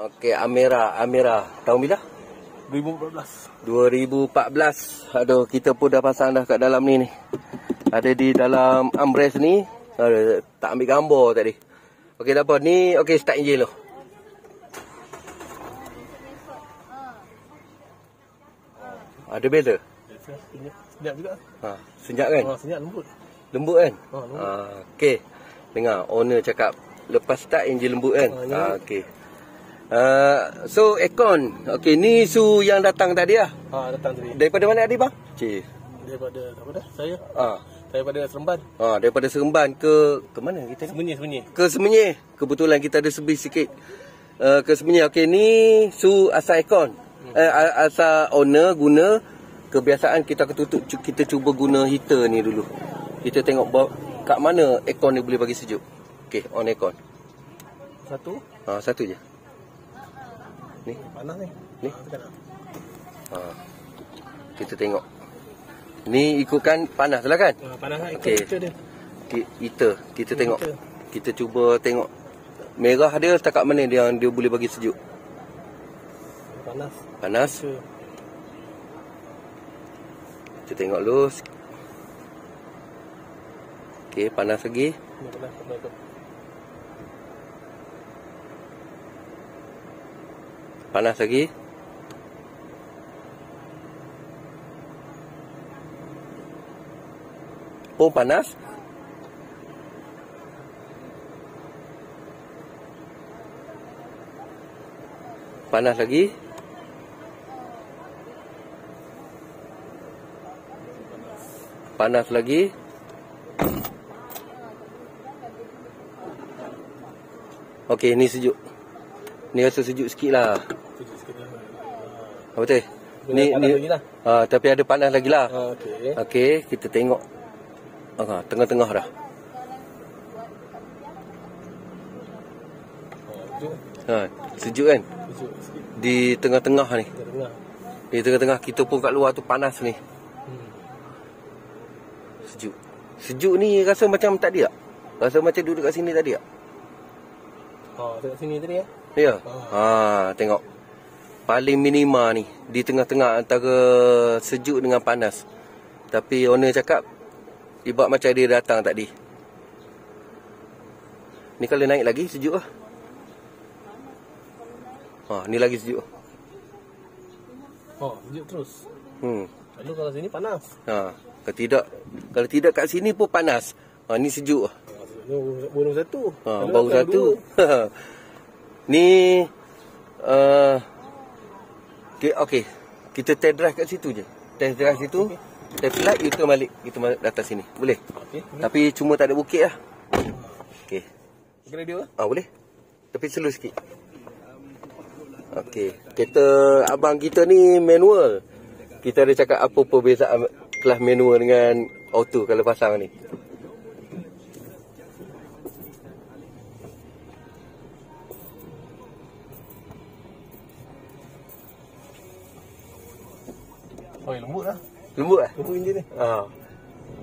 Okey, Amira, Amira. Tahun bila? 2014. 2014. Aduh, kita pun dah pasang dah kat dalam ni ni. Ada di dalam armrest ni. Aduh, tak ambil gambar tadi. Okey, dah apa? Ni, okey, start enjin dulu. Ada beza? Senyap, juga. Ha, senyap kan? Oh, senyap lembut. Lembut kan? Ha, lembut. Ha, okey. Dengar, owner cakap lepas start enjin lembut kan? Ha, Ha, ya. okey. Uh, so, Ekon. Okey, ni Su yang datang tadi lah. Ha, datang tadi. Daripada mana tadi bang? Cik. Daripada apa dah? Saya. Ah. Daripada Seremban. Ah, daripada Seremban ke ke mana kita ni? Sembunyi-sembunyi. Ke Semenyih. Kebetulan kita ada sebi sikit. Uh, ke Semenyih. Okey, ni Su asal Ekon. Hmm. Eh, asal owner guna kebiasaan kita ketutup kita cuba guna heater ni dulu. Kita tengok kat mana aircon ni boleh bagi sejuk. Okey, on aircon. Satu. Ha, satu je. Ni. Panas ni. Ni? Ha. Kita tengok. Ni ikutkan panas lah kan? Ha, panas lah. Ikut okay. dia. Ki- Heater. Kita Heater. tengok. Kita cuba tengok. Merah dia setakat mana dia yang dia boleh bagi sejuk. Panas. Panas. Kita tengok dulu. Okey, panas lagi. Panas. Panas. Lagi. Pun panas. Panas lagi. Panas lagi. Okey, ni sejuk. Ni rasa sejuk sikit lah. Sejuk sikit. Ha. Apa betul? Ni, lagi lah. Ha, tapi ada panas lagi lah. Ha, okey. Okey, kita tengok. Ha, tengah-tengah dah. Ha, sejuk. Kan? Sejuk sikit. Di tengah-tengah ni. Di tengah-tengah kita pun kat luar tu panas ni. Hmm. Sejuk. Sejuk ni rasa macam tadi tak? Rasa macam duduk kat sini tadi tak? Ha, tengok sini tadi ya. Ya. Ha, tengok. Paling minima ni di tengah-tengah antara sejuk dengan panas. Tapi owner cakap ibarat macam dia datang tadi. Ni kalau naik lagi sejuk lah. Ha, ni lagi sejuk. Ha, sejuk terus. Hmm. Lalu kalau sini panas. Ha, kalau tidak kalau tidak kat sini pun panas. Ha, ni sejuk. Ha, baru satu. Ha, Lalu baru kalau satu. dua, ni uh, okay, okay. Kita test drive kat situ je. Test drive situ. Test flight you turn balik. Kita balik datang sini. Boleh? Okey. Tapi cuma tak ada bukit lah. Okay. Kena dia. Ah boleh. Tapi slow sikit. Okey. Kereta abang kita ni manual. Kita ada cakap apa perbezaan kelas manual dengan auto kalau pasang ni. Oh, lembut lah. Lembut lah. Lembut enjin ni. Ha.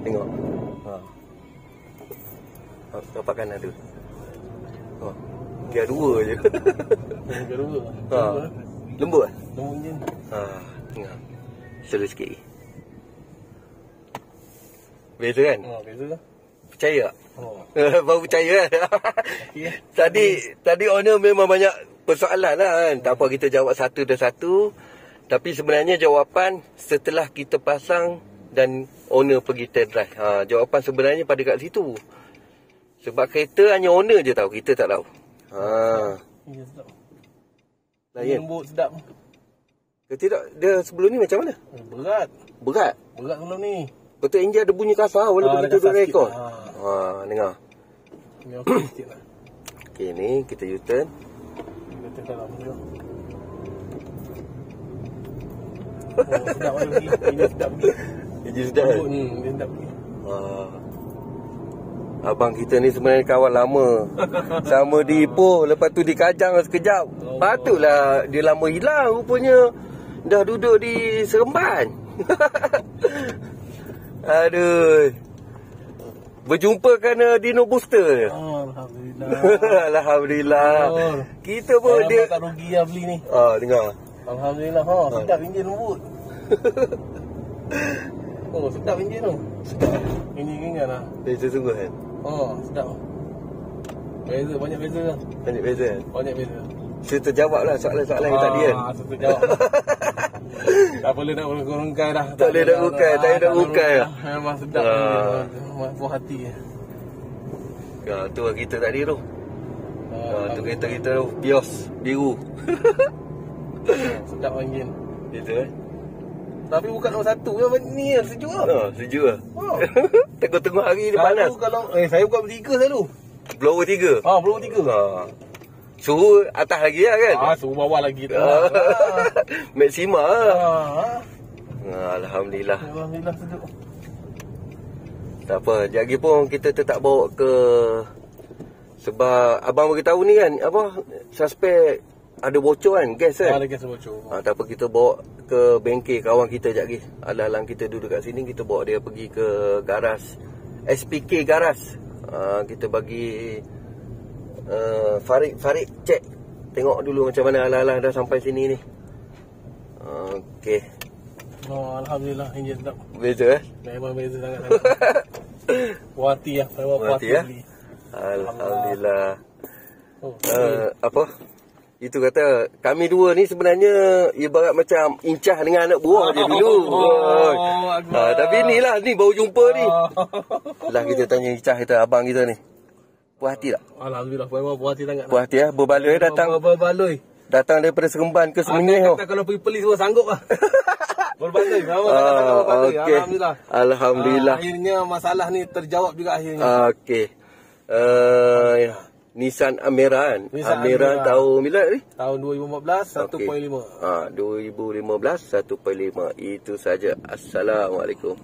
Tengok. Ha. Ha, tapak kanan tu. Ha. Gear dua je. Oh, Dia dua. ha. Lembut lah. Lembut enjin. Ha. Tengok. Slow sikit lagi. Beza kan? Ha, beza lah. Percaya tak? Oh. Baru percaya kan? Okey. tadi tadi owner memang banyak persoalan lah kan. Tak apa kita jawab satu dan satu. Tapi sebenarnya jawapan setelah kita pasang dan owner pergi test drive. Ha, jawapan sebenarnya pada kat situ. Sebab kereta hanya owner je tahu. Kita tak tahu. Ha. Ya, sedap. Lain. Lembut sedap. Ke tidak? Dia sebelum ni macam mana? Oh, berat. Berat. Berat sebelum ni. Betul enjin ada bunyi kasar walaupun ada kita duduk rekod. Ah. Ha, dengar. Ni okey sikit lah. Okey ni kita U-turn. Kita tekan dalam dia. Oh, sedap lagi. Ini sedap lagi. Enjin sedap kan? Ni, dia sedap. Ah. Abang kita ni sebenarnya kawan lama. Sama di Ipoh, lepas tu di Kajang sekejap. Oh. Patutlah dia lama hilang rupanya. Dah duduk di Seremban. Aduh. Berjumpa kerana Dino Booster. Oh, Alhamdulillah. Alhamdulillah. Oh. Kita pun Dia dia tak rugi lah beli ni. Ah, dengar. Alhamdulillah. Ha, sedap enjin lembut. oh, sedap enjin tu. Sedap. Enjin ringan lah. Beza sungguh kan? Oh, sedap. Beza, banyak beza lah. Banyak beza kan? Banyak beza. Saya terjawab lah soalan-soalan yang tadi kan? Ah, tu terjawab. tak boleh nak urungkai dah. Tak boleh nak urungkai, tak boleh nak urungkai lah. Memang sedap. Ah. Memang puas hati. Ya, tu lah kita tadi tu. Ah, Ha, tu kereta kita tu. Bios. Biru. Sedap enjin. Itu kan? Tapi bukan nombor satu ni ya, sejuk lah. Ha, sejuk lah. Oh. Tengok-tengok hari dia panas. Kalau, eh saya bukan bertiga selalu. Blower tiga. Ah, belum bertiga. Ha. Suhu atas lagi lah kan? Ah, suruh bawah lagi tu. Ah. Maksima lah. Ah, Ha, Alhamdulillah. Alhamdulillah sejuk. Tak apa. Sekejap lagi pun kita tetap bawa ke... Sebab abang beritahu ni kan, apa, suspek ada bocor kan, gas Ah, kan? ada gas bocor. Ha, tak apa kita bawa ke bengkel kawan kita sekejap lagi. Alang-alang kita duduk kat sini, kita bawa dia pergi ke garas. SPK garas. Ha, kita bagi uh, Farid, Farid cek. Tengok dulu macam mana alang-alang dah sampai sini ni. Okey. Oh, Alhamdulillah enjin sedap. Beza eh? Memang beza sangat. Lah. Memang puas Puas hati, ya? hati. Alhamdulillah. Oh, Uh, apa? Itu kata kami dua ni sebenarnya ibarat macam incah dengan anak buah je dulu. Oh, Oh, Akbar. ha, tapi inilah ni baru jumpa ni. Ah. Lah kita tanya Icah kita abang kita ni. Puas hati tak? Alhamdulillah memang puas hati sangat. Puas hati ya. Berbaloi datang Berbaloi. datang daripada Seremban ke. Aku oh. kata kalau pergi pelis semua sanggup lah. Berbaloi. Memang Ah, berbaloi. okey. Alhamdulillah. Alhamdulillah. Ah, akhirnya masalah ni terjawab juga akhirnya. Ah, Okey. Uh, Nissan Amera kan? Nissan Amera Amera. tahun bila ni? Tahun 2014 1.5. Ah, 2015 1.5. Itu saja. Assalamualaikum.